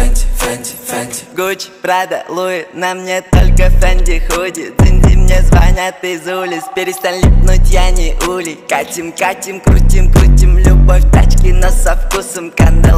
Фэнди, Фэнди, Фэнди, Гуччи, Прада, Луи, на мне только Фэнди худи. Динди мне звонят из улиц, перестань липнуть, я не улей. Катим, катим, крутим, крутим, любовь, тачки, но со вкусом, кандалаки